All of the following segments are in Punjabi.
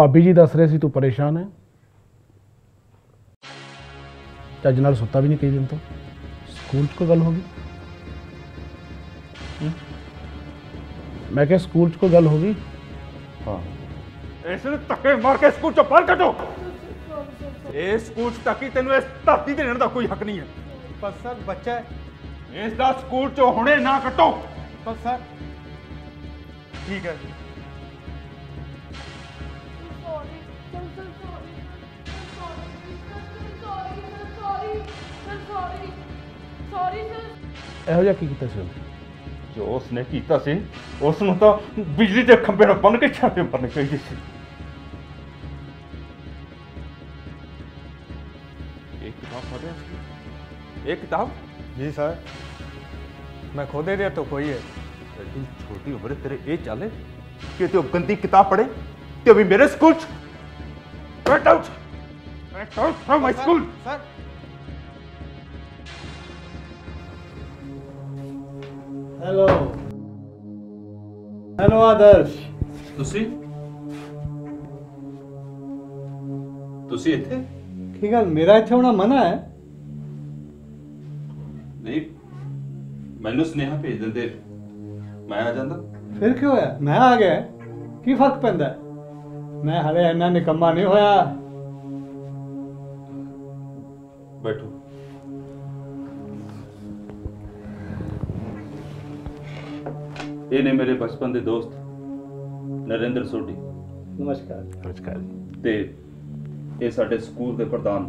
ਭਾਬੀ ਜੀ ਦੱਸ ਰਹੇ ਸੀ ਤੂੰ ਪਰੇਸ਼ਾਨ ਹੈ? ਚੱਜ ਨਾਲ ਸੁੱਤਾ ਵੀ ਨਹੀਂ ਕਈ ਦਿਨ ਤੋਂ। ਸਕੂਲ 'ਚ ਕੋਈ ਗੱਲ ਹੋ ਗਈ? ਮੈਂ ਕਿਹਾ ਸਕੂਲ 'ਚ ਕੋਈ ਗੱਲ ਹੋ ਗਈ? ਹਾਂ। ਇਸ ਨੂੰ ਧੱਕੇ ਮਾਰ ਕੇ ਸਕੂਲ ਚੋਂ ਬਾਹਰ ਕੱਢੋ। ਇਹ ਸਕੂਲ 'ਚ ਤੱਕੀ ਤੈਨੂੰ ਇਸ ਧਰਤੀ ਤੇ ਰਹਿਣ ਦਾ ਕੋਈ ਹੱਕ ਨਹੀਂ ਹੈ? ਪਰ ਸਰ ਬੱਚਾ ਹੈ। ਇਸ ਦਾ ਸਕੂਲ 'ਚੋਂ ਹੁਣੇ ਨਾ ਕੱਟੋ ਪਰ ਸਰ। ਠੀਕ ਹੈ ਜੀ। Sorry, sir. ਇਹੋ ਜਿਹਾ ਕੀ ਕੀਤਾ ਸੀ ਉਹਨੇ ਜੋ ਉਸਨੇ ਕੀਤਾ ਸੀ ਉਸ ਨੂੰ ਤਾਂ ਬਿਜਲੀ ਦੇ ਖੰਭੇ ਨਾਲ ਬੰਨ ਕੇ ਛਾਪੇ ਮਾਰਨੇ ਚਾਹੀਦੇ ਸੀ ਇਹ ਕਿਤਾਬ ਪੜ੍ਹਿਆ ਸੀ ਇਹ ਕਿਤਾਬ ਜੀ ਸਰ ਮੈਂ ਖो दे दिया तो कोई है ਐਡੀ ਛੋਟੀ ਉਮਰ 'ਚ ਤੇਰੇ ਇਹ ਚੱਲੇ ਕਿ ਤੂੰ ਗੰਦੀ ਕਿਤਾਬ ਪੜ੍ਹੇ ਤੇ ਉਹ ਵੀ ਮੇਰੇ ਸਕੂਲ 'ਚ get out get out from my school sir hello hello Adarsh ਤੁਸੀਂ? ਤੁਸੀਂ ਇੱਥੇ? ਕੀ ਗੱਲ ਮੇਰਾ ਇੱਥੇ ਹੋਣਾ ਮਨਾ ਹੈ? ਨਹੀਂ ਮੈਨੂੰ ਸੁਨੇਹਾ ਭੇਜ ਦਿੰਦੇ। ਮੈਂ ਆ ਜਾਂਦਾ। ਫਿਰ ਕੀ ਹੋਇਆ? ਮੈਂ ਆ ਗਿਆ। ਕੀ ਫ਼ਰਕ ਪੈਂਦਾ? ਮੈਂ ਹਲੇ ਇੰਨਾ ਨਿਕੰਮਾ ਨਹੀਂ ਹੋਇਆ। ਬੈਠੋ। ਇਹ ਨੇ ਮੇਰੇ ਬਚਪਨ ਦੇ ਦੋਸਤ ਨਰਿੰਦਰ ਸੋਢੀ ਨਮਸਕਾਰ ਨਮਸਕਾਰ ਜੀ ਤੇ ਇਹ ਸਾਡੇ ਸਕੂਲ ਦੇ ਪ੍ਰਧਾਨ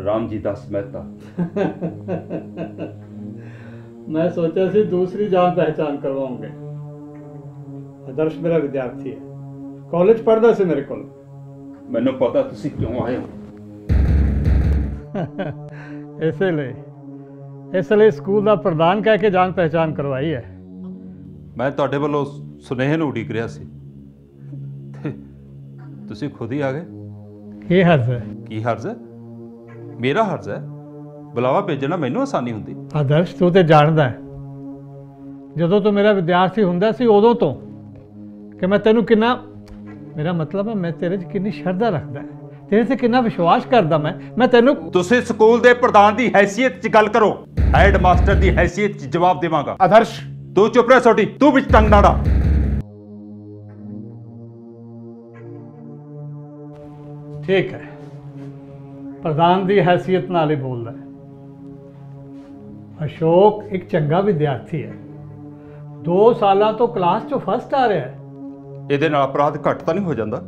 ਰਾਮਜੀ ਦਾਸ ਮਹਿਤਾ ਮੈਂ ਸੋਚਿਆ ਸੀ ਦੂਸਰੀ ਜਾਣ ਪਹਿਚਾਨ ਕਰਵਾਉਂਗੇ ਆਦਰਸ਼ ਮੇਰਾ ਵਿਦਿਆਰਥੀ ਹੈ ਕਾਲਜ ਪੜ੍ਹਦਾ ਸੀ ਮੇਰੇ ਕੋਲ ਮੈਨੂੰ ਪਤਾ ਤੁਸੀਂ ਕਿਉਂ ਆਏ ਹੋ ਇਸੇ ਲਈ ਇਸ ਲਈ ਸਕੂਲ ਦਾ ਪ੍ਰਧਾਨ ਕਹਿ ਕੇ ਜਾਣ ਪਹਿਚਾਨ ਕਰਵਾਈ ਹੈ ਮੈਂ ਤੁਹਾਡੇ ਵੱਲੋਂ ਸੁਨੇਹੇ ਨੂੰ ਉਡੀਕ ਰਿਹਾ ਸੀ। ਤੇ ਤੁਸੀਂ ਖੁਦ ਹੀ ਆ ਗਏ? ਕੀ ਹਰਜ਼ ਹੈ? ਕੀ ਹਰਜ਼ ਹੈ? ਮੇਰਾ ਹਰਜ਼ ਹੈ ਬੁਲਾਵਾ ਭੇਜਣਾ ਮੈਨੂੰ ਆਸਾਨੀ ਹੁੰਦੀ। ਆਦਰਸ਼ ਤੂੰ ਤੇ ਜਾਣਦਾ ਹੈ। ਜਦੋਂ ਤੂੰ ਮੇਰਾ ਵਿਦਿਆਰਥੀ ਹੁੰਦਾ ਸੀ ਉਦੋਂ ਤੋਂ ਕਿ ਮੈਂ ਤੈਨੂੰ ਕਿੰਨਾ ਮੇਰਾ ਮਤਲਬ ਹੈ ਮੈਂ ਤੇਰੇ 'ਚ ਕਿੰਨੀ ਸ਼ਰਧਾ ਰੱਖਦਾ ਹੈ। ਤੇਰੇ ਤੇ ਕਿੰਨਾ ਵਿਸ਼ਵਾਸ ਕਰਦਾ ਮੈਂ। ਮੈਂ ਤੈਨੂੰ ਤੁਸੀਂ ਸਕੂਲ ਦੇ ਪ੍ਰਧਾਨ ਦੀ ਹੈਸੀਅਤ 'ਚ ਗੱਲ ਕਰੋ। ਹੈਡ ਮਾਸਟਰ ਦੀ ਹੈਸੀਅਤ 'ਚ ਜਵਾਬ ਦੇਵਾਂਗਾ। ਆਦਰਸ਼ ਤੂੰ ਚੁੱਪ ਰਹਿ ਛੋਟੀ ਤੂੰ ਵਿੱਚ ਟੰਗ ਨਾੜਾ ਠੀਕ ਹੈ ਪ੍ਰਧਾਨ ਦੀ ਹੈਸੀਅਤ ਨਾਲ ਹੀ ਬੋਲਦਾ ਹੈ ਅਸ਼ੋਕ ਇੱਕ ਚੰਗਾ ਵਿਦਿਆਰਥੀ ਹੈ 2 ਸਾਲਾਂ ਤੋਂ ਕਲਾਸ 'ਚੋਂ ਫਸਟ ਆ ਰਿਹਾ ਹੈ ਇਹਦੇ ਨਾਲ ਅਪਰਾਧ ਘੱਟ ਤਾਂ ਨਹੀਂ ਹੋ ਜਾਂਦਾ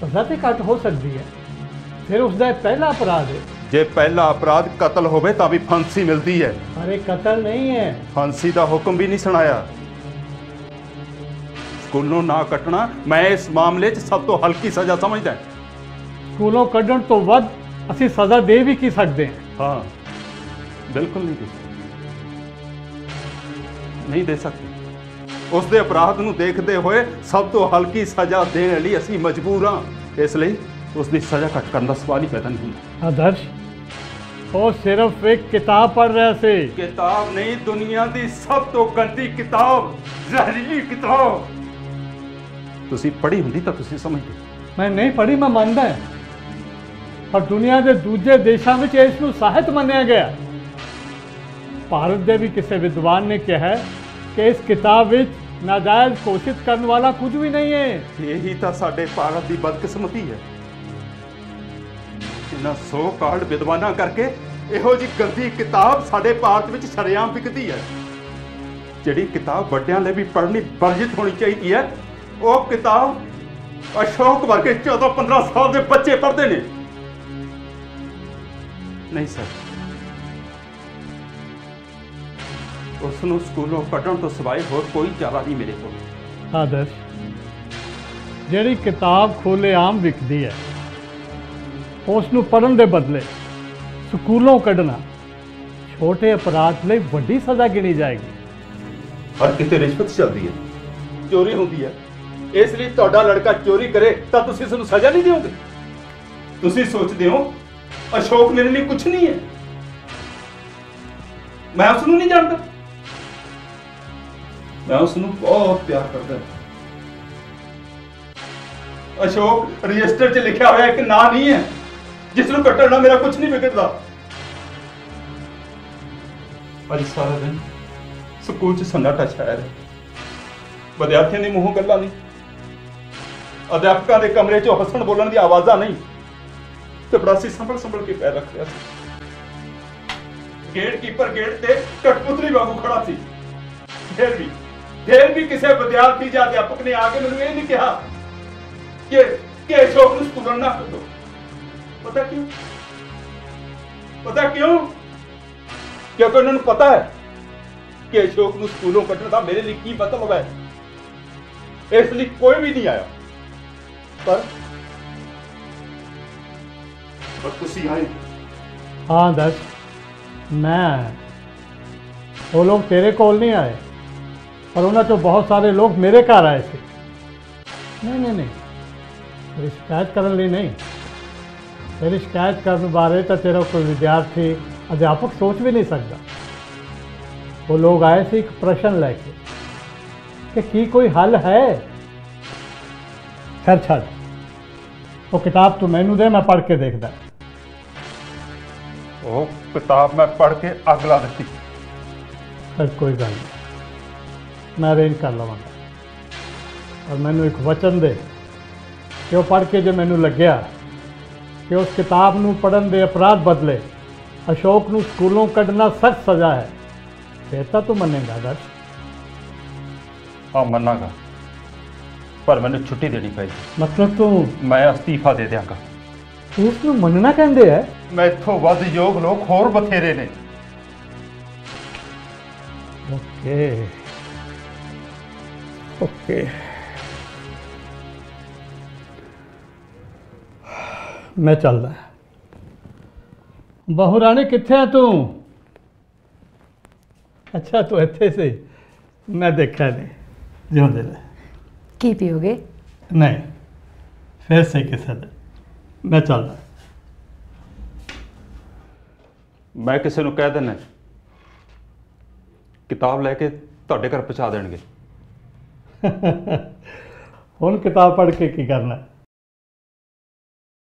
ਸਜ਼ਾ ਤੇ ਘੱਟ ਹੋ ਸਕਦੀ ਹੈ ਫਿਰ ਉਸ ਦਾ ਪਹਿਲਾ ਅਪਰਾਧ ਹੈ। ਜੇ ਪਹਿਲਾ ਅਪਰਾਧ ਕਤਲ ਹੋਵੇ ਤਾਂ ਵੀ ਫਾਂਸੀ ਮਿਲਦੀ ਹੈ। ਪਰ ਇਹ ਕਤਲ ਨਹੀਂ ਹੈ। ਫਾਂਸੀ ਦਾ ਹੁਕਮ ਵੀ ਨਹੀਂ ਸੁਣਾਇਆ। ਸਕੂਲੋਂ ਨਾ ਕੱਟਣਾ ਮੈਂ ਇਸ ਮਾਮਲੇ 'ਚ ਸਭ ਤੋਂ ਹਲਕੀ ਸਜ਼ਾ ਸਮਝਦਾ ਸਕੂਲੋਂ ਕੱਢਣ ਤੋਂ ਵੱਧ ਅਸੀਂ ਸਜ਼ਾ ਦੇ ਵੀ ਕੀ ਸਕਦੇ ਹਾਂ? ਹਾਂ ਬਿਲਕੁਲ ਨਹੀਂ ਦੇ ਸਕਦੇ। ਨਹੀਂ ਦੇ ਸਕਦੇ। ਉਸ ਦੇ ਅਪਰਾਧ ਨੂੰ ਦੇਖਦੇ ਹੋਏ ਸਭ ਤੋਂ ਹਲਕੀ ਸਜ਼ਾ ਦੇਣ ਲਈ ਅਸੀਂ ਮਜਬੂਰ ਹਾਂ। ਇਸ ਲਈ ਉਸ ਦੀ ਸਜ਼ਾ ਘੱਟ ਕਰਨ ਦਾ ਸਵਾਲ ਹੀ ਪੈਦਾ ਨਹੀਂ ਹੁੰਦਾ। ਆਦਰਸ਼ ਉਹ ਸਿਰਫ ਇੱਕ ਕਿਤਾਬ ਪੜ੍ਹ ਰਿਹਾ ਸੀ। ਕਿਤਾਬ ਨਹੀਂ ਦੁਨੀਆ ਦੀ ਸਭ ਤੋਂ ਗੰਦੀ ਕਿਤਾਬ ਜ਼ਹਿਰੀਲੀ ਕਿਤਾਬ। ਤੁਸੀਂ ਪੜ੍ਹੀ ਹੁੰਦੀ ਤਾਂ ਤੁਸੀਂ ਸਮਝਦੇ। ਮੈਂ ਨਹੀਂ ਪੜ੍ਹੀ ਮੈਂ ਮੰਨਦਾ ਹਾਂ। ਪਰ ਦੁਨੀਆ ਦੇ ਦੂਜੇ ਦੇਸ਼ਾਂ ਵਿੱਚ ਇਸ ਨੂੰ ਸਾਹਿਤ ਮੰਨਿਆ ਗਿਆ। ਭਾਰਤ ਦੇ ਵੀ ਕਿਸੇ ਵਿਦਵਾਨ ਨੇ ਕਿਹਾ ਹੈ ਕਿ ਇਸ ਕਿਤਾਬ ਵਿੱਚ ਨਾਜਾਇਜ਼ ਕੋਸ਼ਿਸ਼ ਕਰਨ ਵਾਲਾ ਕੁਝ ਵੀ ਨਹੀਂ ਹੈ। ਇਹੀ ਤਾਂ ਸਾਡੇ ਭਾਰਤ ਦੀ ਬਦਕਿਸਮਤੀ ਹੈ। ਇਹਨਾਂ ਸੋ ਕਾਲਡ ਵਿਦਵਾਨਾਂ ਕਰਕੇ ਇਹੋ ਜੀ ਗੰਦੀ ਕਿਤਾਬ ਸਾਡੇ ਭਾਰਤ ਵਿੱਚ ਸ਼ਰੇਆਮ ਵਿਕਦੀ ਹੈ। ਜਿਹੜੀ ਕਿਤਾਬ ਵੱਡਿਆਂ ਲਈ ਵੀ ਪੜ੍ਹਨੀ, ਵਰਜਿਤ ਹੋਣੀ ਚਾਹੀਦੀ ਹੈ, ਉਹ ਕਿਤਾਬ ਅਸ਼ੋਕ ਵਰਗੇ 14 15 ਸਾਲ ਦੇ ਬੱਚੇ ਪੜ੍ਹਦੇ ਨੇ। ਨਹੀਂ ਸਰ। ਉਸ ਨੂੰ ਸਕੂਲੋਂ ਕੱਢਣ ਤੋਂ ਸਿਵਾਏ ਹੋਰ ਕੋਈ ਚਾਰਾ ਨਹੀਂ ਮੇਰੇ ਕੋਲ। ਆਦਰਸ਼, ਜਿਹੜੀ ਕਿਤਾਬ ਖੋਲੇ ਆਮ ਵਿਕਦੀ ਹੈ ਉਸ ਨੂੰ ਪੜਨ ਦੇ ਬਦਲੇ ਸਕੂਲੋਂ ਕੱਢਣਾ ਛੋਟੇ ਅਪਰਾਧ ਲਈ ਵੱਡੀ ਸਜ਼ਾ ਗਿਣੀ ਜਾਏਗੀ। ਹਰ ਕਿਤੇ ਰਿਸ਼ਵਤ ਚੱਲਦੀ ਹੈ, ਚੋਰੀ ਹੁੰਦੀ ਹੈ, ਇਸ ਲਈ ਤੁਹਾਡਾ ਲੜਕਾ ਚੋਰੀ ਕਰੇ ਤਾਂ ਤੁਸੀਂ ਇਸ ਨੂੰ ਸਜ਼ਾ ਨਹੀਂ ਦਿਓਗੇ। ਤੁਸੀਂ ਸੋਚਦੇ ਹੋ, ਅਸ਼ੋਕ ਮੇਰੇ ਲਈ ਕੁਝ ਨਹੀਂ ਹੈ। ਮੈਂ ਉਸ ਨੂੰ ਨਹੀਂ ਜਾਣਦਾ। ਮੈਂ ਉਸ ਨੂੰ ਬਹੁਤ ਪਿਆਰ ਕਰਦਾ ਅਸ਼ੋਕ ਰਜਿਸਟਰ 'ਚ ਲਿਖਿਆ ਹੋਇਆ ਇੱਕ ਨਾਂ ਨਹੀਂ ਹੈ। ਜਿਸ ਨੂੰ ਕੱਟਣ ਨਾਲ ਮੇਰਾ ਕੁਝ ਨਹੀਂ ਵਿਗੜਦਾ। ਅੱਜ ਸਾਰਾ ਦਿਨ ਸਕੂਲ 'ਚ ਸੰਨਾਟਾ ਛਾਇਆ ਰਿਹਾ। ਵਿਦਿਆਰਥੀਆਂ ਦੇ ਮੂੰਹੋਂ ਗੱਲਾਂ ਨਹੀਂ। ਅਧਿਆਪਕਾਂ ਦੇ ਕਮਰੇ 'ਚੋਂ ਹੱਸਣ ਬੋਲਣ ਦੀ ਆਵਾਜ਼ਾਂ ਨਹੀਂ। ਤੇ ਬੜਾਸੀ ਸੰਭਲ ਸੰਭਲ ਕੇ ਪੈਰ ਰੱਖ ਰਿਹਾ ਸੀ। ਗੇਟ ਕੀਪਰ ਗੇਟ ਤੇ ਕਟਪੁਤਰੀ ਵਾਂਗੂ ਖੜਾ ਸੀ। ਫਿਰ ਵੀ ਫਿਰ ਵੀ ਕਿਸੇ ਵਿਦਿਆਰਥੀ ਜਾਂ ਅਧਿਆਪਕ ਨੇ ਆ ਕੇ ਮੈਨੂੰ ਇਹ ਨਹੀਂ ਕਿਹਾ ਕਿ ਕਿ ਨੂੰ ਸਕੂਲੋਂ ਨਾ ਕੱਢੋ। पता क्यों? पता क्यों? क्योंकि उन्होंने पता है कि अशोक स्कूलों कटना था मेरे लिए की मतलब है इसलिए कोई भी नहीं आया। पर तुसी हाँ। दस। मैं वो लोग तेरे कोल नहीं आए पर उन्होंने तो बहुत सारे लोग मेरे घर आए थे। नहीं नहीं नहीं। शिकायत करने नहीं। ਤੇਰੀ ਸ਼ਿਕਾਇਤ ਕਰਨ ਬਾਰੇ ਤਾਂ ਤੇਰਾ ਕੋਈ ਵਿਦਿਆਰਥੀ ਅਧਿਆਪਕ ਸੋਚ ਵੀ ਨਹੀਂ ਸਕਦਾ। ਉਹ ਲੋਕ ਆਏ ਸੀ ਇੱਕ ਪ੍ਰਸ਼ਨ ਲੈ ਕੇ ਕਿ ਕੀ ਕੋਈ ਹੱਲ ਹੈ? ਖੈਰ ਛੱਡ। ਉਹ ਕਿਤਾਬ ਤੂੰ ਮੈਨੂੰ ਦੇ ਮੈਂ ਪੜ੍ਹ ਕੇ ਦੇਖਦਾ। ਉਹ ਕਿਤਾਬ ਮੈਂ ਪੜ੍ਹ ਕੇ ਅੱਗ ਲਾ ਦਿੱਤੀ। ਫਿਰ ਕੋਈ ਗੱਲ ਨਹੀਂ। ਮੈਂ ਅਰੇਂਜ ਕਰ ਲਵਾਂਗਾ। ਔਰ ਮੈਨੂੰ ਇੱਕ ਵਚਨ ਦੇ। ਕਿ ਉਹ ਪੜ੍ਹ ਕੇ ਜੇ ਮੈਨੂੰ ਲੱਗਿਆ ਕਿ ਉਸ ਕਿਤਾਬ ਨੂੰ ਪੜ੍ਹਨ ਦੇ ਅਪਰਾਧ ਬਦਲੇ ਅਸ਼ੋਕ ਨੂੰ ਸਕੂਲੋਂ ਕੱਢਣਾ ਸਖਤ ਸਜ਼ਾ ਹੈ। ਫਿਰ ਤਾਂ ਤੂੰ ਮੰਨੇਗਾ ਦਰਸ਼ ਹਾਂ ਮੰਨਾਗਾ। ਪਰ ਮੈਨੂੰ ਛੁੱਟੀ ਦੇਣੀ ਪਏਗੀ। ਮਤਲਬ ਤੂੰ ਮੈਂ ਅਸਤੀਫਾ ਦੇ ਦਿਆਂਗਾ। ਉਸ ਨੂੰ ਮੰਨਣਾ ਕਹਿੰਦੇ ਹੈ? ਮੈਥੋਂ ਵੱਧ ਯੋਗ ਲੋਕ ਹੋਰ ਬਥੇਰੇ ਨੇ। ਓਕੇ। ਓਕੇ। ਮੈਂ ਚੱਲਦਾ ਬਹੂ ਰਾਣੀ ਕਿੱਥੇ ਆ ਤੂੰ? ਅੱਛਾ ਤੂੰ ਇੱਥੇ ਸੀ। ਮੈਂ ਦੇਖਿਆ ਨਹੀਂ। ਜਿਉਂਦੇ ਰਹਿ। ਕੀ ਪੀਓਗੇ? ਨਹੀਂ ਫਿਰ ਸੇ ਕਿਸੇ ਦਾ ਮੈਂ ਚੱਲਦਾ। ਮੈਂ ਕਿਸੇ ਨੂੰ ਕਹਿ ਦਿੰਦਾ ਕਿਤਾਬ ਲੈ ਕੇ ਤੁਹਾਡੇ ਘਰ ਪਹੁੰਚਾ ਦੇਣਗੇ। ਹੁਣ ਕਿਤਾਬ ਪੜ੍ਹ ਕੇ ਕੀ ਕਰਨਾ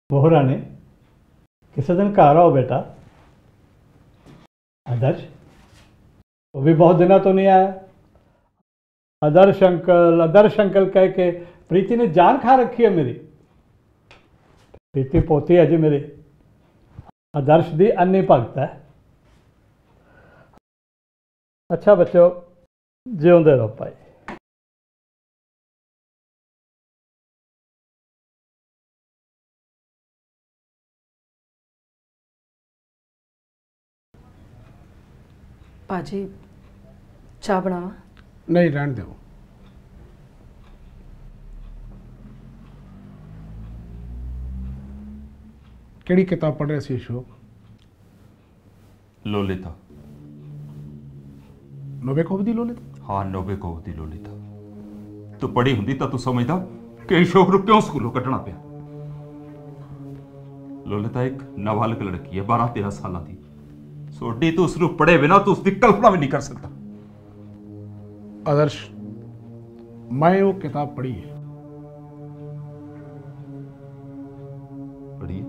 बोहरा ने किसी दिन घर आओ बेटा। आदर्श वो भी बहुत दिनों तो नहीं आया। आदर्श अंकल आदर्श अंकल कह के, प्रीति ने जान खा रखी है मेरी। प्रीति पोती है जी मेरी। आदर्श दी अन्नी भगत है। अच्छा बच्चों, जियोंदे रहो भाई। ਭਾਜੀ ਚਾਹ ਬਣਾਵਾਂ ਨਹੀਂ ਰਹਿਣ ਦਿਓ ਕਿਹੜੀ ਕਿਤਾਬ ਪੜ੍ਹ ਰਹੇ ਸੀ ਅਸ਼ੋਕ ਲੋਲਿਤਾ ਨੋਵੇਕੋਵ ਦੀ ਲੋਲਿਤ ਹਾਂ ਨੋਬੇਕੋਵ ਦੀ ਲੋਲਿਤਾ ਤੂੰ ਪੜ੍ਹੀ ਹੁੰਦੀ ਤਾਂ ਤੂੰ ਸਮਝਦਾ ਕਿ ਅਸ਼ੋਕ ਨੂੰ ਕਿਉਂ ਸਕੂਲੋਂ ਕੱਢਣਾ ਪਿਆ ਲੋਲਿਤਾ ਇੱਕ ਨਾਬਾਲਗ ਲੜਕੀ ਹੈ 12 13 ਸਾਲਾਂ ਦੀ ਸੋਡੀ ਤੂੰ ਉਸ ਨੂੰ ਪੜ੍ਹੇ ਬਿਨਾ ਤੂੰ ਉਸ ਦੀ ਕਲਪਨਾ ਵੀ ਨਹੀਂ ਕਰ ਸਕਦਾ। ਆਦਰਸ਼ ਮੈਂ ਉਹ ਕਿਤਾਬ ਪੜ੍ਹੀ ਹੈ। ਪੜ੍ਹੀ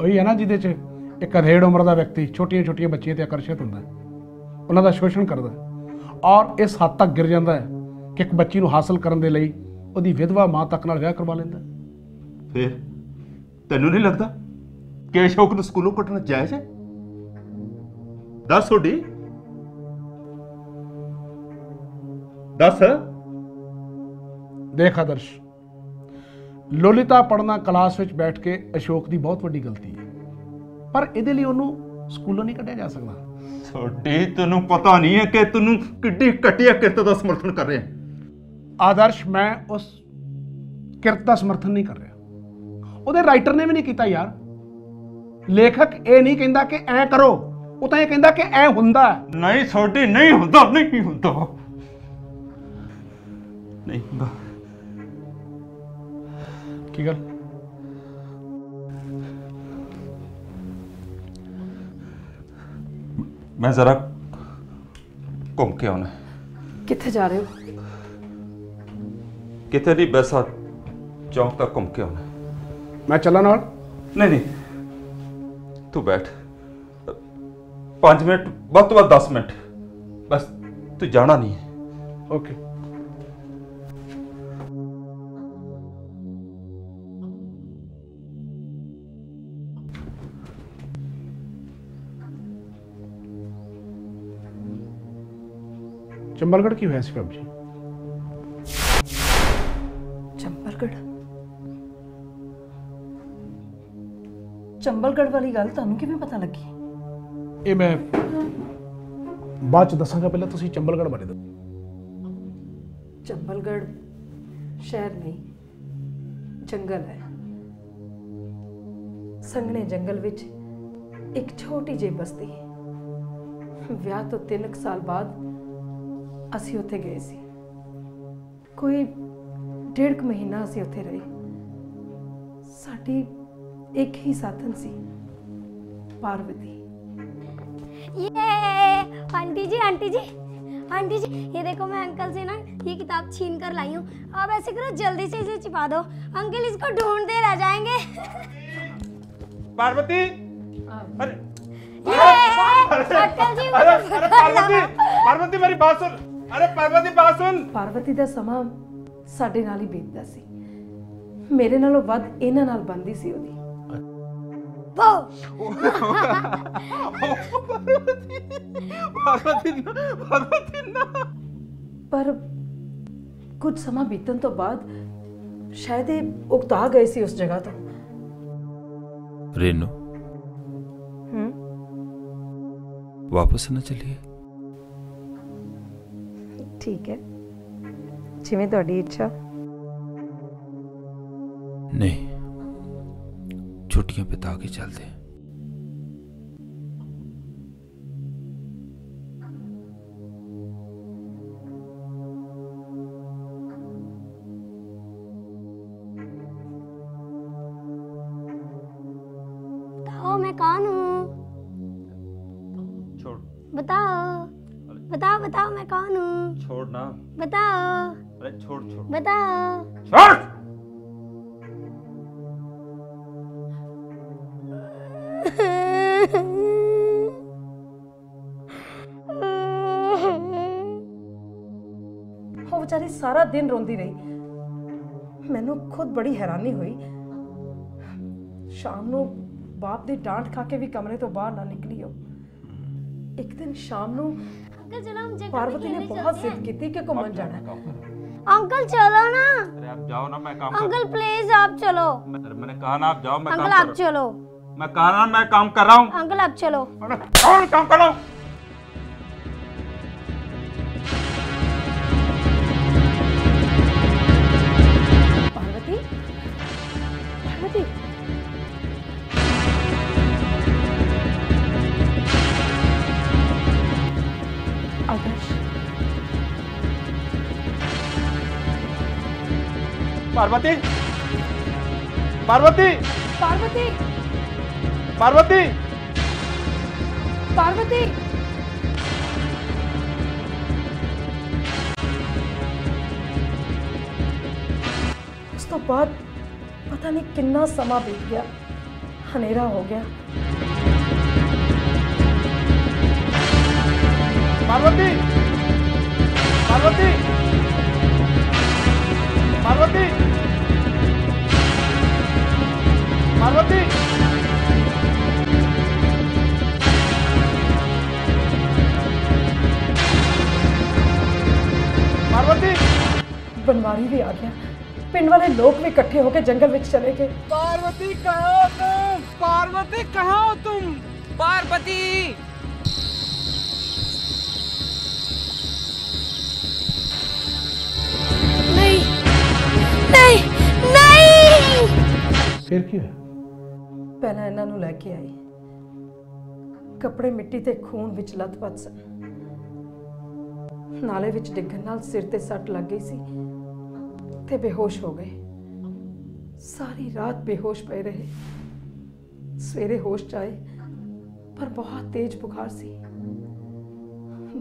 ਉਹੀ ਹੈ ਨਾ ਜਿਹਦੇ 'ਚ ਇੱਕ ਅਧੇੜ ਉਮਰ ਦਾ ਵਿਅਕਤੀ ਛੋਟੀਆਂ ਛੋਟੀਆਂ ਬੱਚੀਆਂ ਤੇ ਆਕਰਸ਼ਿਤ ਹੁੰਦਾ ਹੈ। ਉਹਨਾਂ ਦਾ ਸ਼ੋਸ਼ਣ ਕਰਦਾ ਹੈ। ਔਰ ਇਸ ਹੱਦ ਤੱਕ ਗਿਰ ਜਾਂਦਾ ਹੈ ਕਿ ਇੱਕ ਬੱਚੀ ਨੂੰ ਹਾਸਲ ਕਰਨ ਦੇ ਲਈ ਉਹਦੀ ਵਿਧਵਾ ਮਾਂ ਤੱਕ ਨਾਲ ਵਿਆਹ ਕਰਵਾ ਲੈਂਦਾ ਹੈ। ਫਿਰ ਤੈਨੂੰ ਨਹੀਂ ਲੱਗਦਾ? ਕਿ ਅਸ਼ੋਕ ਨੂੰ ਸਕੂਲੋਂ ਕੱਢਣਾ ਜਾਇਜ਼ ਹੈ? ਦੱਸ ਤੁਹਾਡੀ। ਦੱਸ। ਦੇਖ ਆਦਰਸ਼ ਲੋਲਿਤਾ ਪੜਨਾ ਕਲਾਸ ਵਿੱਚ ਬੈਠ ਕੇ ਅਸ਼ੋਕ ਦੀ ਬਹੁਤ ਵੱਡੀ ਗਲਤੀ ਹੈ। ਪਰ ਇਹਦੇ ਲਈ ਉਹਨੂੰ ਸਕੂਲੋਂ ਨਹੀਂ ਕੱਢਿਆ ਜਾ ਸਕਦਾ। ਤੁਹਾਡੀ ਤੈਨੂੰ ਪਤਾ ਨਹੀਂ ਹੈ ਕਿ ਤੈਨੂੰ ਕਿੱਡੀ ਘਟੀਆ ਕਿਰਤ ਦਾ ਸਮਰਥਨ ਕਰ ਰਿਹਾ। ਆਦਰਸ਼ ਮੈਂ ਉਸ ਕਿਰਤ ਦਾ ਸਮਰਥਨ ਨਹੀਂ ਕਰ ਰਿਹਾ। ਉਹਦੇ ਰਾਈਟਰ ਨੇ ਵੀ ਨਹੀਂ ਕੀਤਾ ਯਾਰ। ਲੇਖਕ ਇਹ ਨਹੀਂ ਕਹਿੰਦਾ ਕਿ ਐ ਕਰੋ ਉਹ ਤਾਂ ਇਹ ਕਹਿੰਦਾ ਕਿ ਐ ਹੁੰਦਾ। ਨਹੀਂ ਤੁਹਾਡੀ ਨਹੀਂ ਹੁੰਦਾ ਨਹੀਂ ਹੁੰਦਾ। ਨਹੀਂ ਹੁੰਦਾ। ਕੀ ਗੱਲ? ਮੈਂ ਜ਼ਰਾ ਘੁੰਮ ਕੇ ਆਉਣਾ। ਕਿੱਥੇ ਜਾ ਰਹੇ ਹੋ? ਕਿਤੇ ਨਹੀਂ ਬੈਸਾ ਚੌਂਕ ਤੱਕ ਘੁੰਮ ਕੇ ਆਉਣਾ। ਮੈਂ ਚੱਲਾਂ ਨਾਲ? ਨਹੀਂ ਨਹੀਂ। ਤੂੰ ਬੈਠ। 5 ਮਿੰਟ, ਵੱਧ ਤੋਂ ਵੱਧ 10 ਮਿੰਟ। ਬਸ, ਤੂੰ ਜਾਣਾ ਨਹੀਂ। ਓਕੇ। ਚੰਬਲਗੜ੍ਹ ਕੀ ਹੋਇਆ ਸੀ ਬਾਬੂ ਜੀ? ਚੰਬਲਗੜ੍ਹ ਵਾਲੀ ਗੱਲ ਤੁਹਾਨੂੰ ਕਿਵੇਂ ਪਤਾ ਲੱਗੀ? ਇਹ ਮੈਂ ਬਾਅਦ ਚ ਦੱਸਾਂਗਾ ਪਹਿਲਾਂ ਤੁਸੀਂ ਚੰਬਲਗੜ੍ਹ ਬਾਰੇ ਦੱਸੋ। ਚੰਬਲਗੜ੍ਹ ਸ਼ਹਿਰ ਨਹੀਂ ਜੰਗਲ ਹੈ। ਸੰਘਣੇ ਜੰਗਲ ਵਿੱਚ ਇੱਕ ਛੋਟੀ ਜਿਹੀ ਬਸਤੀ ਵਿਆਹ ਤੋਂ 3 ਸਾਲ ਬਾਅਦ ਅਸੀਂ ਉੱਥੇ ਗਏ ਸੀ। ਕੋਈ ਡੇਢ ਕੁ ਮਹੀਨਾ ਅਸੀਂ ਉੱਥੇ ਰਹੇ। ਸਾਡੀ ਇੱਕ ਹੀ ਸਾਥਣ ਸੀ ਪਾਰਵਤੀ ये aunty ji aunty ji aunty ji ये देखो मैं अंकल से ना ये किताब छीन कर लाई हूँ आप ऐसे करो जल्दी से इसे छिपा दो अंकल इसको ढूंढते रह जाएंगे ਪਾਰਵਤੀ ਅਰੇ ये अंकल जी अरे मुझे अरे पकड़ पार्वती लगा। पार्वती मेरी बात सुन अरे पार्वती बात सुन ਪਾਰਵਤੀ ਦਾ ਸਮਾਂ ਸਾਡੇ ਨਾਲ ਹੀ ਬੀਤਦਾ ਸੀ ਮੇਰੇ ਨਾਲੋਂ ਵੱਧ ਇਹਨਾਂ ਨਾਲ ਬੰਦੀ ਸੀ ਉਹਦੀ पर कुछ समय बीतन तो बाद शायद ये उकता गए सी उस जगह तो रेनू हम्म? वापस ना चलिए। ठीक है। जिम्मे थोड़ी इच्छा। नहीं। छुट्टियां बिता के चलते हैं ਦਿਨ ਰੋਂਦੀ ਰਹੀ ਮੈਨੂੰ ਖੁਦ ਬੜੀ ਹੈਰਾਨੀ ਹੋਈ ਸ਼ਾਮ ਨੂੰ ਬਾਪ ਦੀ ਡਾਂਟ ਖਾ ਕੇ ਵੀ ਕਮਰੇ ਤੋਂ ਬਾਹਰ ਨਾ ਨਿਕਲੀ ਉਹ ਇੱਕ ਦਿਨ ਸ਼ਾਮ ਨੂੰ अंकल चलो हम जगह ਪਾਰਵਤੀ ਨੇ ਬਹੁਤ ਜ਼ਿੱਦ ਕੀਤੀ ਕਿ ਘੁੰਮਣ ਜਾਣਾ ਹੈ। अंकल चलो ना अरे आप जाओ ना मैं काम अंकल प्लीज आप चलो कर अरे मैंने कहा ना आप जाओ मैं अंकल काम आप कर चलो मैं कहा ना मैं काम कर रहा हूँ अंकल आप चलो अरे कौन काम कर रहा हूँ पार्वती? पार्वती? पार्वती। पार्वती? पार्वती। उस तो बाद पता नहीं कितना समा बीत गया। हनेरा हो गया। पार्वती? पार्वती? पार्वती? पार्वती पार्वती बनवारी भी आ गया। पिंड वाले लोग भी इकट्ठे होके जंगल में चले गए। पार्वती कहा हो तुम? पार्वती कहा हो तुम? पार्वती। नहीं नहीं नहीं। फिर क्या? ਪਹਿਲਾਂ ਇਹਨਾਂ ਨੂੰ ਲੈ ਕੇ ਆਈ। ਕੱਪੜੇ ਮਿੱਟੀ ਤੇ ਖੂਨ ਵਿੱਚ ਲੱਥਪੱਥ ਸਨ। ਨਾਲੇ ਵਿੱਚ ਡਿੱਗਣ ਨਾਲ ਸਿਰ ਤੇ ਸੱਟ ਲੱਗ ਗਈ ਸੀ ਤੇ ਬੇਹੋਸ਼ ਹੋ ਗਏ। ਸਾਰੀ ਰਾਤ ਬੇਹੋਸ਼ ਪਏ ਰਹੇ। ਸਵੇਰੇ ਹੋਸ਼ 'ਚ ਆਏ ਪਰ ਬਹੁਤ ਤੇਜ਼ ਬੁਖਾਰ ਸੀ।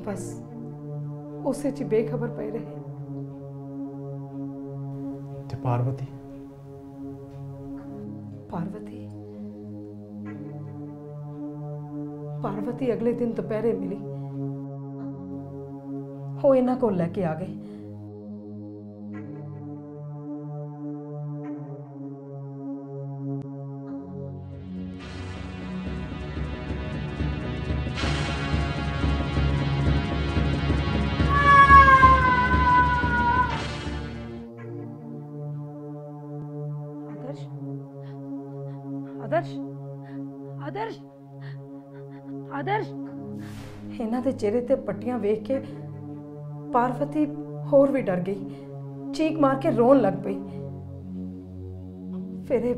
ਬਸ ਉਸੇ 'ਚ ਬੇਖਬਰ ਪਏ ਰਹੇ। ਪਾਰਵਤੀ? ਪਾਰਵਤੀ? ਪਾਰਵਤੀ ਅਗਲੇ ਦਿਨ ਦੁਪਹਿਰੇ ਮਿਲੀ। ਉਹ ਇਹਨਾਂ ਕੋਲ ਲੈ ਕੇ ਆ ਗਏ। ਆਦਰਸ਼ ਇਹਨਾਂ ਦੇ ਚਿਹਰੇ ਤੇ ਪੱਟੀਆਂ ਵੇਖ ਕੇ ਪਾਰਵਤੀ ਹੋਰ ਵੀ ਡਰ ਗਈ। ਚੀਕ ਮਾਰ ਕੇ ਰੋਣ ਲੱਗ ਪਈ। ਫਿਰ ਇਹ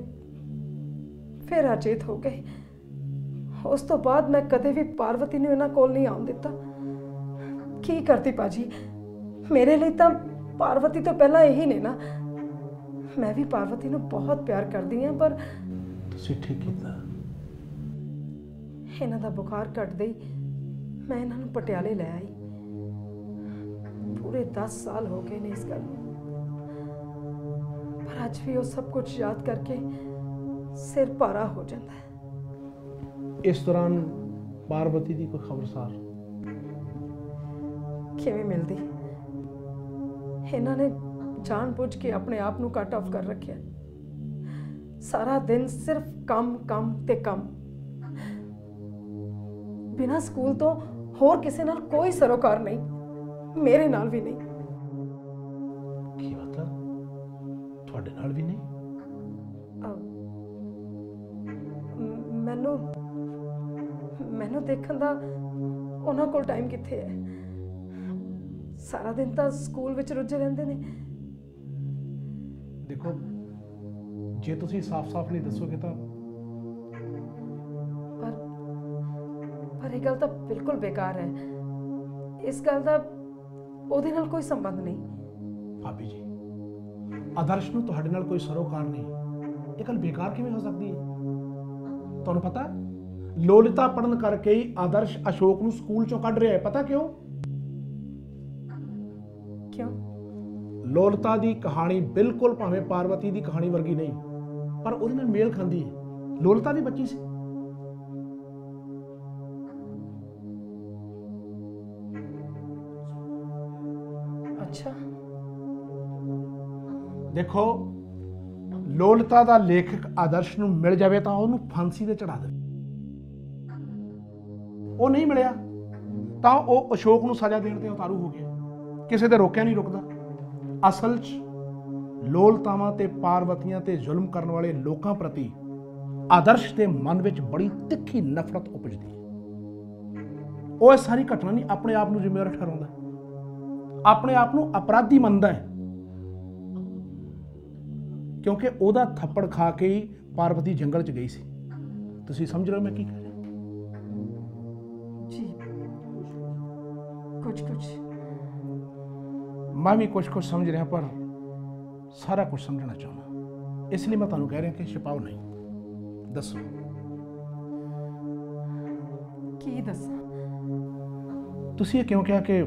ਫਿਰ ਅਚੇਤ ਹੋ ਗਏ। ਉਸ ਤੋਂ ਬਾਅਦ ਮੈਂ ਕਦੇ ਵੀ ਪਾਰਵਤੀ ਨੂੰ ਇਹਨਾਂ ਕੋਲ ਨਹੀਂ ਆਉਣ ਦਿੱਤਾ। ਕੀ ਕਰਦੀ ਪਾਜੀ ਮੇਰੇ ਲਈ ਤਾਂ ਪਾਰਵਤੀ ਤੋਂ ਪਹਿਲਾਂ ਇਹੀ ਨੇ ਨਾ। ਮੈਂ ਵੀ ਪਾਰਵਤੀ ਨੂੰ ਬਹੁਤ ਪਿਆਰ ਕਰਦੀ ਹਾਂ, ਪਰ ਤੁਸੀਂ ਠੀਕ ਕੀਤਾ। ਇਹਨਾਂ ਦਾ ਬੁਖਾਰ ਘਟਦੇ ਹੀ ਮੈਂ ਇਹਨਾਂ ਨੂੰ ਪਟਿਆਲੇ ਲੈ ਆਈ। ਪੂਰੇ 10 ਸਾਲ ਹੋ ਗਏ ਨੇ ਇਸ ਗੱਲ ਨੂੰ। ਪਰ ਅੱਜ ਵੀ ਉਹ ਸਭ ਕੁਝ ਯਾਦ ਕਰਕੇ ਸਿਰ ਭਾਰਾ ਹੋ ਜਾਂਦਾ ਹੈ। ਇਸ ਦੌਰਾਨ ਪਾਰਵਤੀ ਦੀ ਕੋਈ ਖਬਰਸਾਰ? ਕਿਵੇਂ ਮਿਲਦੀ? ਇਹਨਾਂ ਨੇ ਜਾਣਬੁੱਝ ਕੇ ਆਪਣੇ ਆਪ ਨੂੰ ਕੱਟ ਆਫ ਕਰ ਰੱਖਿਆ। ਸਾਰਾ ਦਿਨ ਸਿਰਫ ਕੰਮ ਕੰਮ ਤੇ ਕੰਮ। ਬਿਨਾਂ ਸਕੂਲ ਤੋਂ ਹੋਰ ਕਿਸੇ ਨਾਲ ਕੋਈ ਸਰੋਕਾਰ ਨਹੀਂ ਮੇਰੇ ਨਾਲ ਵੀ ਨਹੀਂ। ਕੀ ਮਤਲਬ ਤੁਹਾਡੇ ਨਾਲ ਵੀ ਨਹੀਂ? ਮੈਨੂੰ ਮੈਨੂੰ ਦੇਖਣ ਦਾ ਉਹਨਾਂ ਕੋਲ ਟਾਈਮ ਕਿੱਥੇ ਹੈ? ਸਾਰਾ ਦਿਨ ਤਾਂ ਸਕੂਲ ਵਿੱਚ ਰੁੱਝੇ ਰਹਿੰਦੇ ਨੇ। ਦੇਖੋ ਜੇ ਤੁਸੀਂ ਸਾਫ਼-ਸਾਫ਼ ਨਹੀਂ ਦੱਸੋਗੇ ਤਾਂ ਪਰ ਇਹ ਗੱਲ ਤਾਂ ਬਿਲਕੁਲ ਬੇਕਾਰ ਹੈ। ਇਸ ਗੱਲ ਦਾ ਉਹਦੇ ਨਾਲ ਕੋਈ ਸੰਬੰਧ ਨਹੀਂ। ਭਾਬੀ ਜੀ ਆਦਰਸ਼ ਨੂੰ ਤੁਹਾਡੇ ਨਾਲ ਕੋਈ ਸਰੋਕਾਰ ਨਹੀਂ। ਇਹ ਗੱਲ ਬੇਕਾਰ ਕਿਵੇਂ ਹੋ ਸਕਦੀ ਹੈ? ਤੁਹਾਨੂੰ ਪਤਾ ਲੋਲਿਤਾ ਪੜਨ ਕਰਕੇ ਹੀ ਆਦਰਸ਼ ਅਸ਼ੋਕ ਨੂੰ ਸਕੂਲ ਚੋਂ ਕੱਢ ਰਿਹਾ ਹੈ। ਪਤਾ ਕਿਉਂ? ਕਿਉਂ? ਲੋਲਤਾ ਦੀ ਕਹਾਣੀ ਬਿਲਕੁਲ ਭਾਵੇਂ ਪਾਰਵਤੀ ਦੀ ਕਹਾਣੀ ਵਰਗੀ ਨਹੀਂ ਪਰ ਉਹਦੇ ਨਾਲ ਮੇਲ ਖਾਂਦੀ ਹੈ। ਲੋਲਤਾ ਵੀ ਬੱਚੀ ਸੀ। ਦੇਖੋ, ਲੋਲਤਾ ਦਾ ਲੇਖਕ ਆਦਰਸ਼ ਨੂੰ ਮਿਲ ਜਾਵੇ ਤਾਂ ਉਹਨੂੰ ਫਾਂਸੀ ਤੇ ਚੜਾ ਦੇਵੇ। ਉਹ ਨਹੀਂ ਮਿਲਿਆ, ਤਾਂ ਉਹ ਅਸ਼ੋਕ ਨੂੰ ਸਜ਼ਾ ਦੇਣ ਤੇ ਉਤਾਰੂ ਹੋ ਗਿਆ। ਕਿਸੇ ਤੇ ਰੋਕਿਆ ਨਹੀਂ ਰੁਕਦਾ। ਅਸਲ 'ਚ ਲੋਲਤਾਵਾਂ ਤੇ ਪਾਰਵਤੀਆਂ ਤੇ ਜ਼ੁਲਮ ਕਰਨ ਵਾਲੇ ਲੋਕਾਂ ਪ੍ਰਤੀ ਆਦਰਸ਼ ਦੇ ਮਨ ਵਿੱਚ ਬੜੀ ਤਿੱਖੀ ਨਫ਼ਰਤ ਉਪਜਦੀ ਹੈ। ਉਹ ਇਹ ਸਾਰੀ ਘਟਨਾ ਨਹੀਂ, ਆਪਣੇ ਆਪ ਨੂੰ ਜ਼ਿੰਮੇਵਾਰ ਠਹਿਰਾਉਂਦਾ ਆਪਣੇ ਆਪ ਨੂੰ ਅਪਰਾਧੀ ਮੰਨਦਾ ਹੈ। ਕਿਉਂਕਿ ਉਹਦਾ ਥੱਪੜ ਖਾ ਕੇ ਹੀ ਪਾਰਵਤੀ ਜੰਗਲ 'ਚ ਗਈ ਸੀ। ਤੁਸੀਂ ਸਮਝ ਰਹੇ ਹੋ ਮੈਂ ਕੀ ਕਹਿ ਰਿਹਾ? ਜੀ। ਕੁਝ ਕੁਝ ਮੈਂ ਵੀ ਕੁਝ ਕੁਝ ਸਮਝ ਰਿਹਾ ਪਰ ਸਾਰਾ ਕੁਝ ਸਮਝਣਾ ਚਾਹੁੰਦਾ। ਇਸ ਲਈ ਮੈਂ ਤੁਹਾਨੂੰ ਕਹਿ ਰਿਹਾ ਕਿ ਛਪਾਓ ਨਹੀਂ। ਦੱਸੋ। ਕੀ ਦੱਸਾਂ? ਤੁਸੀਂ ਇਹ ਕਿਉਂ ਕਿਹਾ ਕਿ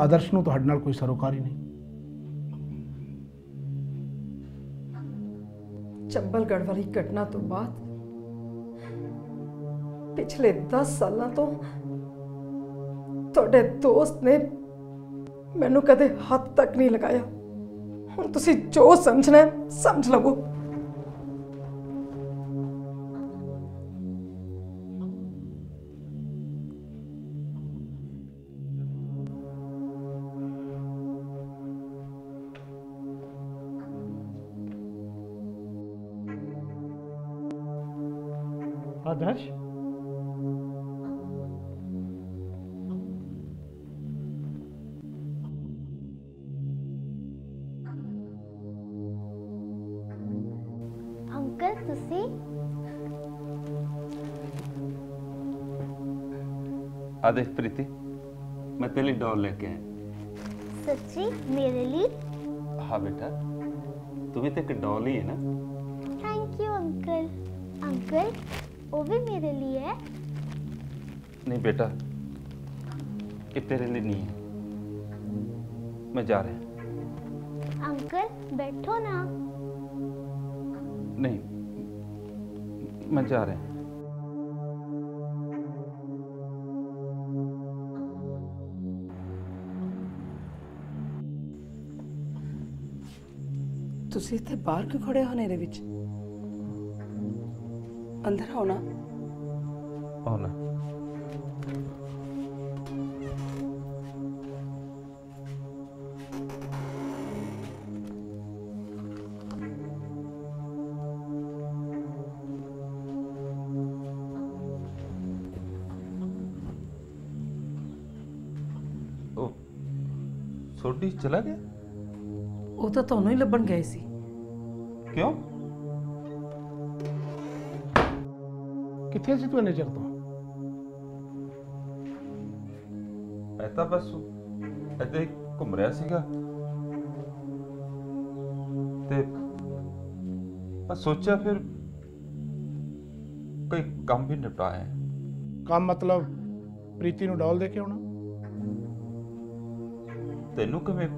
ਆਦਰਸ਼ ਨੂੰ ਤੁਹਾਡੇ ਨਾਲ ਕੋਈ ਸਰੋਕਾਰ ਹੀ ਨਹੀਂ? ਚੰਬਲਗੜ ਵਾਲੀ ਘਟਨਾ ਤੋਂ ਬਾਅਦ ਪਿਛਲੇ 10 ਸਾਲਾਂ ਤੋਂ ਤੁਹਾਡੇ ਦੋਸਤ ਨੇ ਮੈਨੂੰ ਕਦੇ ਹੱਥ ਤੱਕ ਨਹੀਂ ਲਗਾਇਆ। ਹੁਣ ਤੁਸੀਂ ਜੋ ਸਮਝਣਾ ਸਮਝ ਲਵੋ। आदर्श अंकल तुसी प्रीति मैं तेरे लिए डॉल लेके आया। सच्ची? मेरे लिए? हाँ बेटा। तुम्हें तो एक डॉल ही है ना? Thank you uncle uncle uncle uncle ਉਹ ਵੀ ਮੇਰੇ ਲਈ ਹੈ। ਨਹੀਂ ਬੇਟਾ ਇਹ ਤੇਰੇ ਲਈ ਨਹੀਂ ਹੈ। ਮੈਂ ਜਾ ਰਿਹਾ। ਅੰਕਲ ਬੈਠੋ ਨਾ। ਨਹੀਂ ਮੈਂ ਜਾ ਰਿਹਾ। ਤੁਸੀਂ ਇੱਥੇ ਬਾਹਰ ਕਿਉਂ ਖੜੇ ਹੋ ਹਨੇਰੇ ਵਿੱਚ? ਅੰਦਰ ਆਓ ਨਾ ਆਉਣਾ ਉਹ ਸੋਡੀ ਚਲਾ ਗਿਆ ਉਹ ਤਾਂ ਤੁਹਾਨੂੰ ਹੀ ਲੱਭਣ ਗਏ ਸੀ ਕਿਉਂ ਕਿੱਥੇ ਸੀ ਤੂੰ ਇੰਨੇ ਚਿਰ ਤੋਂ? ਤਾਂ ਬਸ ਇੱਥੇ ਹੀ ਘੁੰਮ ਰਿਹਾ ਸੀਗਾ। ਤੇ ਮੈਂ ਸੋਚਿਆ ਫਿਰ ਕੋਈ ਕੰਮ ਵੀ ਨਿਪਟਾਇਆ ਕੰਮ ਮਤਲਬ ਪ੍ਰੀਤੀ ਨੂੰ ਡੋਲ ਦੇ ਕੇ ਆਉਣਾ? ਤੈਨੂੰ ਕਿਵੇਂ?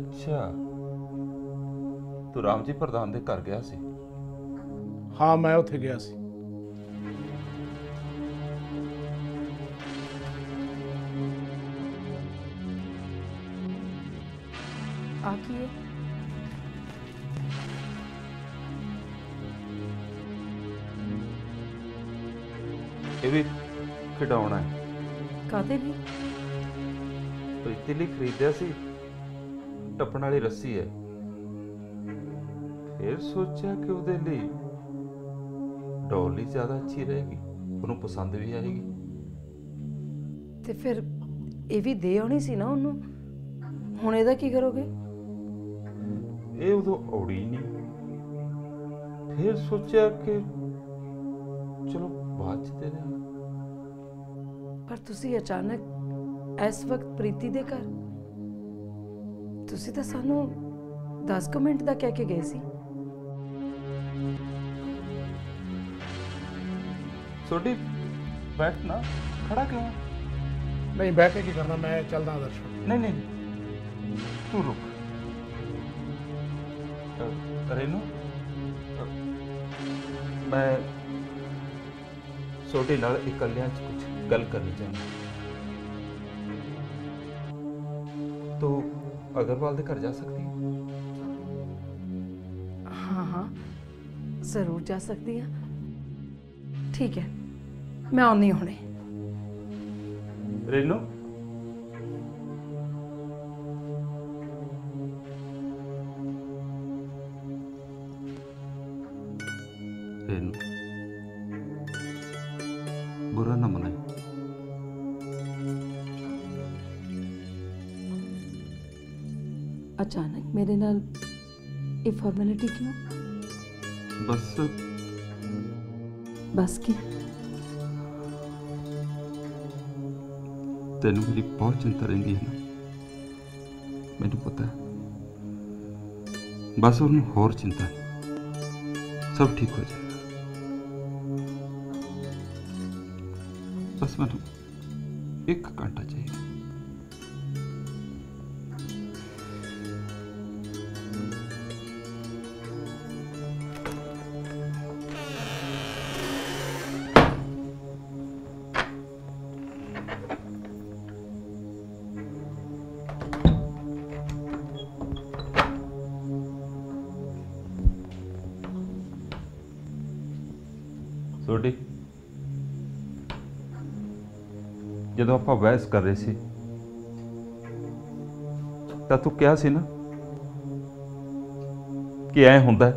ਅੱਛਾ। ਤੂੰ ਰਾਮਜੀ ਪ੍ਰਧਾਨ ਦੇ ਘਰ ਗਿਆ ਸੀ। ਹਾਂ ਮੈਂ ਉੱਥੇ ਗਿਆ ਸੀ। ਆ ਕੀ ਹੈ? ਇਹ ਵੀ ਖਿਡਾਉਣਾ ਹੈ। ਕਾਦੇ ਲਈ? ਪ੍ਰੀਤੀ ਲਈ ਖਰੀਦਿਆ ਸੀ। ਟੱਪਣ ਵਾਲੀ ਰੱਸੀ ਹੈ। ਫਿਰ ਸੋਚਿਆ ਕਿ ਉਹਦੇ ਲਈ ਡੋਲੀ ਜ਼ਿਆਦਾ ਅੱਛੀ ਰਹੇਗੀ? ਉਹਨੂੰ ਪਸੰਦ ਵੀ ਆਏਗੀ। ਤੇ ਫਿਰ ਇਹ ਵੀ ਦੇ ਆਉਣੀ ਸੀ ਨਾ ਉਹਨੂੰ? ਹੁਣ ਇਹਦਾ ਕੀ ਕਰੋਗੇ? ਇਹ ਉਦੋਂ ਔੜੀ ਨਹੀਂ। ਫਿਰ ਸੋਚਿਆ ਕਿ ਚਲੋ ਬਾਅਦ ਚ ਦੇ ਦਿਆਂਗਾ। ਪਰ ਤੁਸੀਂ ਅਚਾਨਕ ਇਸ ਵਕਤ ਪ੍ਰੀਤੀ ਦੇ ਘਰ? ਤੁਸੀਂ ਤਾਂ ਸਾਨੂੰ 10 ਕੁ ਮਿੰਟ ਦਾ ਕਹਿ ਕੇ ਗਏ ਸੀ। ਛੋਟੀ ਬੈਠ ਨਾ ਖੜਾ ਕਿਉਂ ਹੈ? ਨਹੀਂ ਬਹਿ ਕੇ ਕੀ ਕਰਨਾ ਮੈਂ ਚੱਲਦਾ ਦਰਸ਼ਨ ਨਹੀਂ ਨਹੀਂ ਤੂੰ ਰੁਕ ਅ, ਰੇਨੂ ਅ, ਮੈਂ ਛੋਟੀ ਨਾਲ ਇਕੱਲਿਆਂ ਚ ਕੁਝ ਗੱਲ ਕਰਨੀ ਚਾਹੁੰਦਾ ਤੂੰ ਅਗਰਵਾਲ ਦੇ ਘਰ ਜਾ ਸਕਦੀ ਹੈ ਹਾਂ ਹਾਂ ਜ਼ਰੂਰ ਜਾ ਸਕਦੀ ਹਾਂ ਠੀਕ ਹੈ ਮੈਂ ਆਉਂਦੀ ਹਾਂ ਹੁਣੇ ਰੇਨੂ ਰੇਨੂ ਬੁਰਾ ਨਾ ਮਨਾਈ ਅਚਾਨਕ ਮੇਰੇ ਨਾਲ ਇਹ ਫਾਰਮੈਲਿਟੀ ਕਿਉਂ ਬਸ ਬਸ ਕੀ ਤੈਨੂੰ ਮੇਰੀ ਬਹੁਤ ਚਿੰਤਾ ਰਹਿੰਦੀ ਹੈ ਨਾ ਮੈਨੂੰ ਪਤਾ ਹੈ ਬਸ ਉਹਨੂੰ ਹੋਰ ਚਿੰਤਾ ਨਹੀਂ ਸਭ ਠੀਕ ਹੋ ਜਾਏਗਾ ਬਸ ਮੈਨੂੰ ਇੱਕ ਘੰਟਾ ਚਾਹੀਦਾ ਸੋਡੀ ਜਦੋਂ ਆਪਾਂ ਬਹਿਸ ਕਰ ਰਹੇ ਸੀ, ਤਾਂ ਤੂੰ ਕਿਹਾ ਸੀ ਨਾ ਕਿ ਐ ਹੁੰਦਾ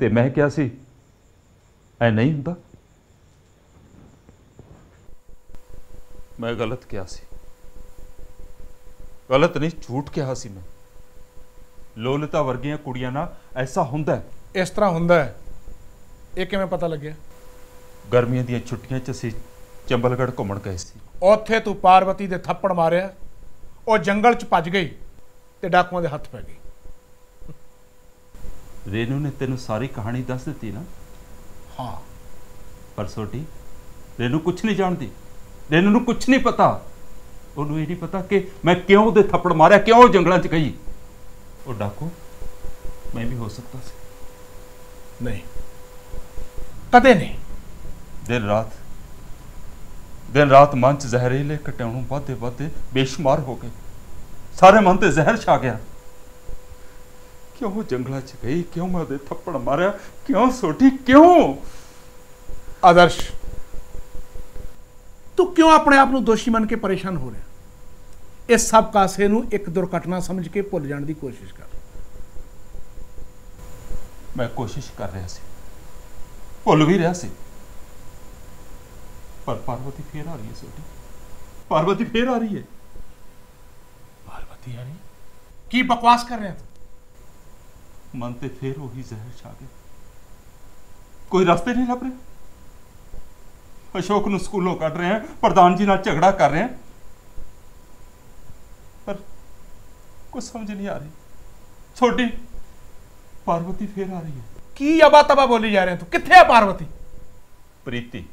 ਤੇ ਮੈਂ ਕਿਹਾ ਸੀ, ਐ ਨਹੀਂ ਹੁੰਦਾ। ਮੈਂ ਗਲਤ ਕਿਹਾ ਸੀ। ਗਲਤ ਨਹੀਂ, ਝੂਠ ਕਿਹਾ ਸੀ ਮੈਂ। ਲੋਲਤਾ ਵਰਗੀਆਂ ਕੁੜੀਆਂ ਨਾਲ ਐਸਾ ਹੁੰਦਾ ਇਸ ਤਰ੍ਹਾਂ ਹੁੰਦਾ ਹੈ ਇਹ ਕਿਵੇਂ ਪਤਾ ਲੱਗਿਆ? ਗਰਮੀਆਂ ਦੀਆਂ ਛੁੱਟੀਆਂ 'ਚ ਅਸੀਂ ਚੰਬਲਗੜ੍ਹ ਘੁੰਮਣ ਗਏ ਸੀ। ਉੱਥੇ ਤੂੰ ਪਾਰਵਤੀ ਦੇ ਥੱਪੜ ਮਾਰਿਆ ਉਹ ਜੰਗਲ 'ਚ ਭੱਜ ਗਈ ਤੇ ਡਾਕੂਆਂ ਦੇ ਹੱਥ ਪੈ ਗਈ ਰੇਨੂ ਨੇ ਤੈਨੂੰ ਸਾਰੀ ਕਹਾਣੀ ਦੱਸ ਦਿੱਤੀ ਨਾ? ਹਾਂ। ਪਰ ਛੋਟੀ ਰੇਨੂ ਕੁਝ ਨਹੀਂ ਜਾਣਦੀ। ਰੇਨੂ ਨੂੰ ਕੁਝ ਨਹੀਂ ਪਤਾ। ਉਹਨੂੰ ਇਹ ਨਹੀਂ ਪਤਾ ਕਿ ਮੈਂ ਕਿਉਂ ਉਹਦੇ ਥੱਪੜ ਮਾਰਿਆ ਕਿਉਂ ਉਹ ਜੰਗਲਾਂ 'ਚ ਗਈ। ਉਹ ਡਾਕੂ ਮੈਂ ਵੀ ਹੋ ਸਕਦਾ ਸੀ। ਨਹੀਂ। ਕਦੇ ਨਹੀਂ ਦਿਨ ਰਾਤ। ਦਿਨ ਰਾਤ ਮਨ ਚ ਜ਼ਹਿਰੀਲੇ ਕਟਾਉਣੋਂ ਵੱਧਦੇ ਵੱਧਦੇ ਬੇਸ਼ੁਮਾਰ ਹੋ ਗਏ। ਸਾਰੇ ਮਨ ਤੇ ਜ਼ਹਿਰ ਛਾ ਗਿਆ। ਕਿਉਂ ਉਹ ਜੰਗਲਾਂ ਚ ਗਈ? ਕਿਉਂ ਮੈਂ ਉਹਦੇ ਥੱਪੜ ਮਾਰਿਆ? ਕਿਉਂ ਸੋਟੀ ਕਿਉਂ? ਆਦਰਸ਼ ਤੂੰ ਕਿਉਂ ਆਪਣੇ ਆਪ ਨੂੰ ਦੋਸ਼ੀ ਮੰਨ ਕੇ ਪਰੇਸ਼ਾਨ ਹੋ ਰਿਹਾ? ਇਸ ਸਭ ਕਾਸੇ ਨੂੰ ਇੱਕ ਦੁਰਘਟਨਾ ਸਮਝ ਕੇ ਭੁੱਲ ਜਾਣ ਦੀ ਕੋਸ਼ਿਸ਼ ਕਰ। ਮੈਂ ਕੋਸ਼ਿਸ਼ ਕਰ ਰਿਹਾ ਸੀ। ਭੁੱਲ ਵੀ ਰਿਹਾ ਸੀ। ਪਰ ਪਾਰਵਤੀ ਫੇਰ ਆ ਰਹੀ ਹੈ ਸੋਟੀ ਪਾਰਵਤੀ ਫੇਰ ਆ ਰਹੀ ਹੈ। ਪਾਰਵਤੀ ਆ ਰਹੀ ਕੀ ਬਕਵਾਸ ਕਰ ਰਿਹਾ ਤੂੰ? ਮਨ ਤੇ ਫੇਰ ਉਹੀ ਜ਼ਹਿਰ ਛਾ ਗਿਆ। ਕੋਈ ਰਸਤੇ ਨਹੀਂ ਲੱਭ ਰਿਹਾ? ਅਸ਼ੋਕ ਨੂੰ ਸਕੂਲੋਂ ਕੱਢ ਰਹੇ ਆ ਪ੍ਰਧਾਨ ਜੀ ਨਾਲ ਝਗੜਾ ਕਰ ਰਹੇ ਆ ਪਰ ਕੁਝ ਸਮਝ ਨਹੀਂ ਆ ਰਹੀ। ਛੋਟੀ ਪਾਰਵਤੀ ਫੇਰ ਆ ਰਹੀ ਹੈ। ਕੀ ਅਬਾ ਤਬਾ ਬੋਲੀ ਜਾ ਰਿਹਾ ਤੂੰ ਕਿੱਥੇ ਆ ਪਾਰਵਤੀ ਪ੍ਰੀਤੀ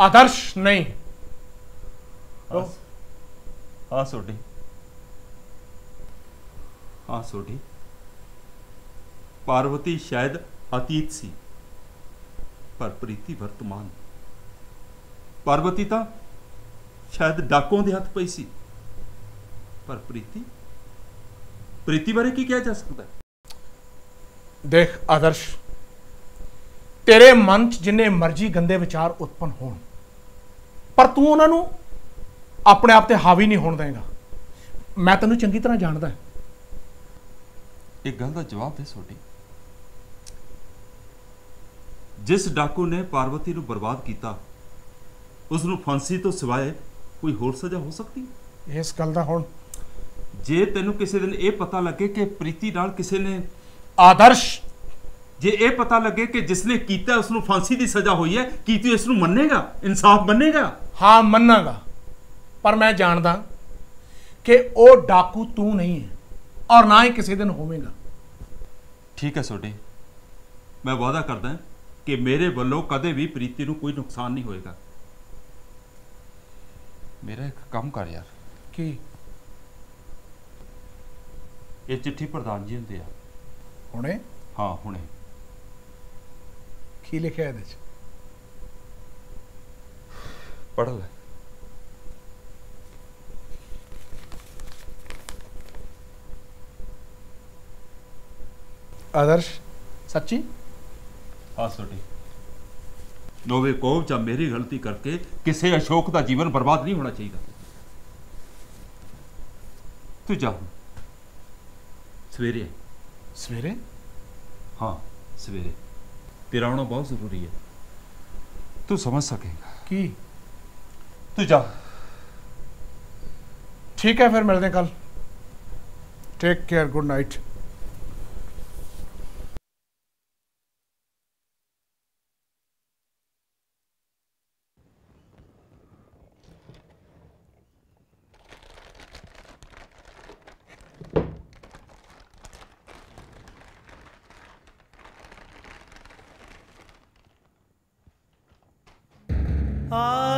ਆਦਰਸ਼ ਨਹੀਂ ਹਾਂ ਹਾਂ ਸੋਡੀ ਹਾਂ ਸੋਡੀ ਪਾਰਵਤੀ ਸ਼ਾਇਦ ਅਤੀਤ ਸੀ ਪਰ ਪ੍ਰੀਤੀ ਵਰਤਮਾਨ ਪਾਰਵਤੀ ਤਾਂ ਸ਼ਾਇਦ ਡਾਕੋਂ ਦੇ ਹੱਥ ਪਈ ਸੀ ਪਰ ਪ੍ਰੀਤੀ ਪ੍ਰੀਤੀ ਬਾਰੇ ਕੀ ਕਿਹਾ ਜਾ ਸਕਦਾ? ਦੇਖ ਆਦਰਸ਼ ਤੇਰੇ ਮਨ 'ਚ ਜਿੰਨੇ ਮਰਜ਼ੀ ਗੰਦੇ ਵਿਚਾਰ ਉਤਪਨ ਹੋਣ ਪਰ ਤੂੰ ਉਹਨਾਂ ਨੂੰ ਆਪਣੇ ਆਪ ਤੇ ਹਾਵੀ ਨਹੀਂ ਹੋਣ ਦੇਗਾ ਮੈਂ ਤੈਨੂੰ ਚੰਗੀ ਤਰ੍ਹਾਂ ਜਾਣਦਾ ਇੱਕ ਗੱਲ ਦਾ ਜਵਾਬ ਦੇ ਸੋਡੀ ਜਿਸ ਡਾਕੂ ਨੇ ਪਾਰਵਤੀ ਨੂੰ ਬਰਬਾਦ ਕੀਤਾ ਉਸ ਨੂੰ ਫਾਂਸੀ ਤੋਂ ਸਿਵਾਏ ਕੋਈ ਹੋਰ ਸਜ਼ਾ ਹੋ ਸਕਦੀ? ਇਸ ਗੱਲ ਦਾ ਹੁਣ ਜੇ ਤੈਨੂੰ ਕਿਸੇ ਦਿਨ ਇਹ ਪਤਾ ਲੱਗੇ ਕਿ ਪ੍ਰੀਤੀ ਨਾਲ ਕਿਸੇ ਨੇ ਆਦਰਸ਼ ਜੇ ਇਹ ਪਤਾ ਲੱਗੇ ਕਿ ਜਿਸ ਨੇ ਕੀਤਾ ਉਸ ਨੂੰ ਫਾਂਸੀ ਦੀ ਸਜ਼ਾ ਹੋਈ ਹੈ ਕੀ ਤੂੰ ਇਸ ਨੂੰ ਮੰਨੇਗਾ? ਇਨਸਾਫ ਮੰਨੇਗਾ? ਹਾਂ ਮੰਨਾਂਗਾ। ਪਰ ਮੈਂ ਜਾਣਦਾ ਕਿ ਉਹ ਡਾਕੂ ਤੂੰ ਨਹੀਂ ਹੈ ਔਰ ਨਾ ਹੀ ਕਿਸੇ ਦਿਨ ਹੋਵੇਂਗਾ। ਠੀਕ ਹੈ ਸੋਡੀ ਮੈਂ ਵਾਅਦਾ ਕਰਦਾ ਕਿ ਮੇਰੇ ਵੱਲੋਂ ਕਦੇ ਵੀ ਪ੍ਰੀਤੀ ਨੂੰ ਕੋਈ ਨੁਕਸਾਨ ਨਹੀਂ ਹੋਏਗਾ। ਮੇਰਾ ਇੱਕ ਕੰਮ ਕਰ ਯਾਰ। ਕੀ? ਇਹ ਚਿੱਠੀ ਪ੍ਰਧਾਨ ਜੀ ਹੁੰਦੇ ਆ। ਹੁਣੇ? ਹਾਂ ਹੁਣੇ। ਕੀ ਲਿਖਿਆ ਇਹਦੇ 'ਚ? ਪੜ੍ਹ ਲੈ। ਆਦਰਸ਼ ਸੱਚੀ? ਹਾਂ ਸੋਡੀ ਨੋਵੇ ਕੋਵ ਜਾਂ ਮੇਰੀ ਗਲਤੀ ਕਰਕੇ ਕਿਸੇ ਅਸ਼ੋਕ ਦਾ ਜੀਵਨ ਬਰਬਾਦ ਨਹੀਂ ਹੋਣਾ ਚਾਹੀਦਾ। ਤੂੰ ਜਾ। ਸਵੇਰੇ। ਸਵੇਰੇ? ਹਾਂ ਸਵੇਰੇ। ਤੇਰਾ ਆਉਣਾ ਬਹੁਤ ਜ਼ਰੂਰੀ ਹੈ। ਤੂੰ ਸਮਝ ਸਕੇਗਾ। ਕੀ? ਤੂੰ ਜਾ। ਠੀਕ ਹੈ ਫਿਰ ਮਿਲਦੇ ਕੱਲ ਟੇਕ ਕੇਅਰ ਗੁੱਡ ਨਾਈਟ ਆ